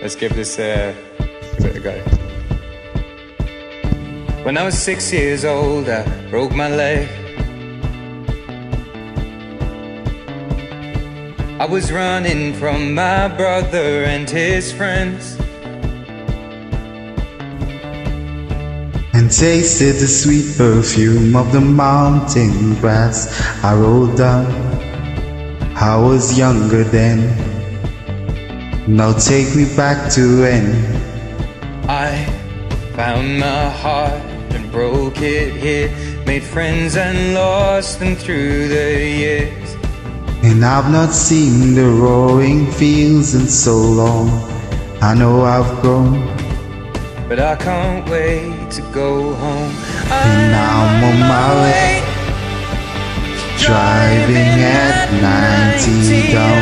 let's give this uh, a go. When I was six years old, I broke my leg. I was running from my brother and his friends. And tasted the sweet perfume of the mountain grass. I rolled down, I was younger then. Now take me back to when I found my heart and broke it here. Made friends and lost them through the years. And I've not seen the roaring fields in so long. I know I've grown, But I can't wait to go home. and I'm on my way. Driving at 90 down